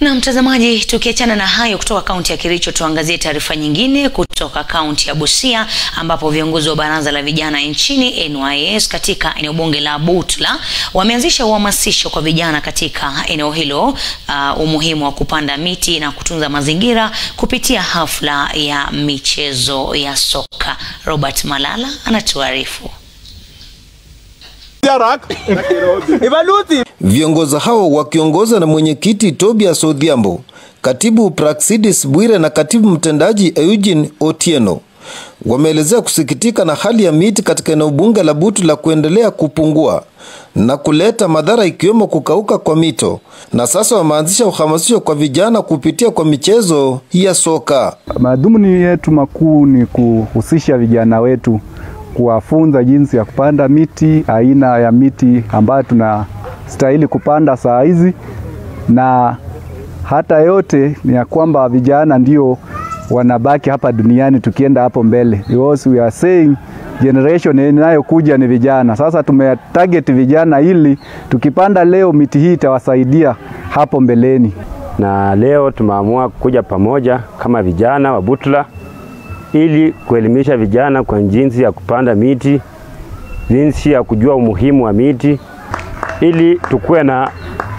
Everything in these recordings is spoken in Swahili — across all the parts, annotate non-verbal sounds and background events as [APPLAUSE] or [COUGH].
Na mtazamaji, tukiachana na hayo kutoka kaunti ya Kericho, tuangazie taarifa nyingine kutoka kaunti ya Busia ambapo viongozi wa baraza la vijana nchini NYS katika eneo bunge la Butula wameanzisha uhamasisho kwa vijana katika eneo hilo uh, umuhimu wa kupanda miti na kutunza mazingira kupitia hafla ya michezo ya soka. Robert Malala anatuarifu. [LAUGHS] Viongozi hao wakiongoza na mwenyekiti Tobias Odhiambo, katibu Praxidis Bwire na katibu mtendaji Eugene Otieno wameelezea kusikitika na hali ya miti katika eneo bunge la Butu la kuendelea kupungua na kuleta madhara ikiwemo kukauka kwa mito, na sasa wameanzisha uhamasisho kwa vijana kupitia kwa michezo ya soka. Madhumuni yetu makuu ni kuhusisha vijana wetu kuwafunza jinsi ya kupanda miti, aina ya miti ambayo tunastahili kupanda saa hizi, na hata yote ni ya kwamba vijana ndio wanabaki hapa duniani tukienda hapo mbele, because we are saying generation inayokuja ni vijana. Sasa tumetarget vijana ili tukipanda leo miti hii itawasaidia hapo mbeleni, na leo tumeamua kuja pamoja kama vijana wa Butula ili kuelimisha vijana kwa jinsi ya kupanda miti, jinsi ya kujua umuhimu wa miti, ili tukuwe na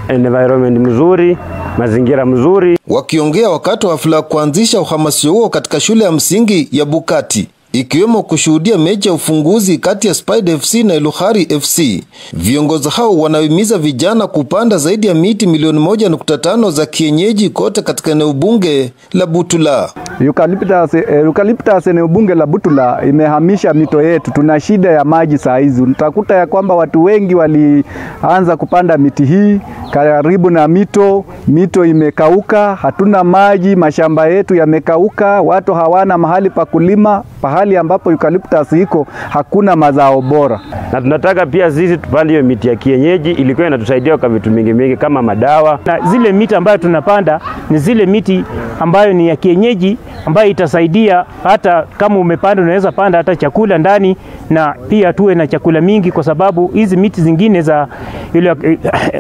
environment mzuri, mazingira mzuri. Wakiongea wakati wa hafla kuanzisha uhamasisho huo katika shule ya msingi ya Bukati ikiwemo kushuhudia mechi ya ufunguzi kati ya Spide FC na Iluhari FC. Viongozi hao wanahimiza vijana kupanda zaidi ya miti milioni moja nukta tano za kienyeji kote katika eneo bunge la Butula. Eucalyptus, eucalyptus eneo bunge la Butula imehamisha mito yetu. Tuna shida ya maji saa hizi, utakuta ya kwamba watu wengi walianza kupanda miti hii karibu na mito. Mito imekauka, hatuna maji, mashamba yetu yamekauka, watu hawana mahali pa kulima. Pahali ambapo eucalyptus iko hakuna mazao bora, na tunataka pia sisi tupande hiyo miti ya kienyeji, ilikuwa inatusaidia kwa vitu mingi mingi kama madawa. Na zile miti ambayo tunapanda ni zile miti ambayo ni ya kienyeji ambayo itasaidia hata kama umepanda, unaweza panda hata chakula ndani, na pia tuwe na chakula mingi, kwa sababu hizi miti zingine za ile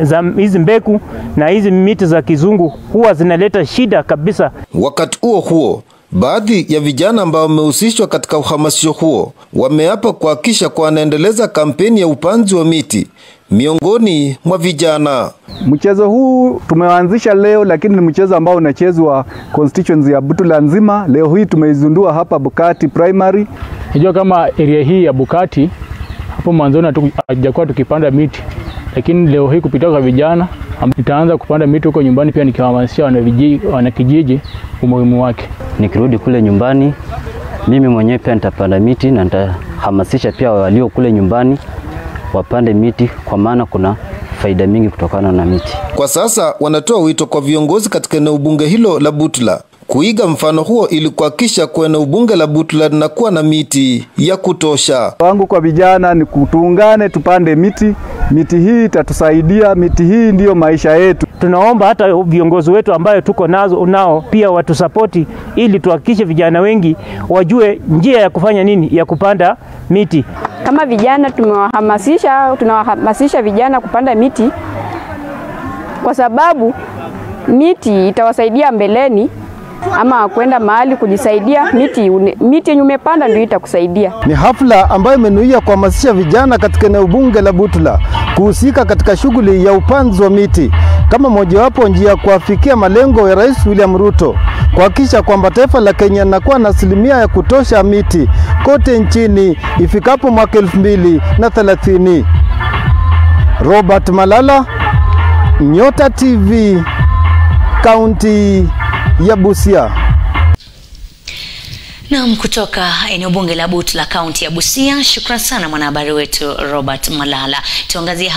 za hizi mbeku na hizi miti za kizungu huwa zinaleta shida kabisa. Wakati huo huo Baadhi ya vijana ambao wamehusishwa katika uhamasisho huo wameapa kuhakikisha kuwa wanaendeleza kampeni ya upanzi wa miti miongoni mwa vijana. Mchezo huu tumeanzisha leo, lakini ni mchezo ambao unachezwa constituency ya Butula nzima. Leo hii tumeizundua hapa Bukati Primary. Najua kama area hii ya Bukati hapo mwanzoni hatujakuwa tukipanda miti, lakini leo hii kupitia kwa vijana nitaanza kupanda miti huko nyumbani, pia nikiwahamasisha wanakijiji umuhimu wake. Nikirudi kule nyumbani, mimi mwenyewe pia nitapanda miti na nitahamasisha pia walio kule nyumbani wapande miti, kwa maana kuna faida mingi kutokana na miti. Kwa sasa wanatoa wito kwa viongozi katika eneo bunge hilo la Butula kuiga mfano huo ili kuhakikisha kuwa eneo bunge la Butula linakuwa na miti ya kutosha. Wangu kwa vijana ni kutuungane, tupande miti. Miti hii itatusaidia, miti hii ndiyo maisha yetu. Tunaomba hata viongozi wetu ambayo tuko nazo nao pia watusapoti, ili tuhakikishe vijana wengi wajue njia ya kufanya nini, ya kupanda miti. Kama vijana tumewahamasisha, tunawahamasisha vijana kupanda miti kwa sababu miti itawasaidia mbeleni ama kwenda mahali kujisaidia. Miti miti yenye umepanda ndio itakusaidia. Ni hafla ambayo imenuia kuhamasisha vijana katika eneo bunge la Butula kuhusika katika shughuli ya upanzi wa miti kama mojawapo njia ya kuafikia malengo ya Rais William Ruto kuhakikisha kwamba taifa la Kenya linakuwa na asilimia ya kutosha miti kote nchini ifikapo mwaka elfu mbili na thelathini. Robert Malala, Nyota TV, kaunti ya Busia. Naam, kutoka eneo bunge la Butu la kaunti ya Busia. Shukran sana mwanahabari wetu Robert Malala. Tuangazie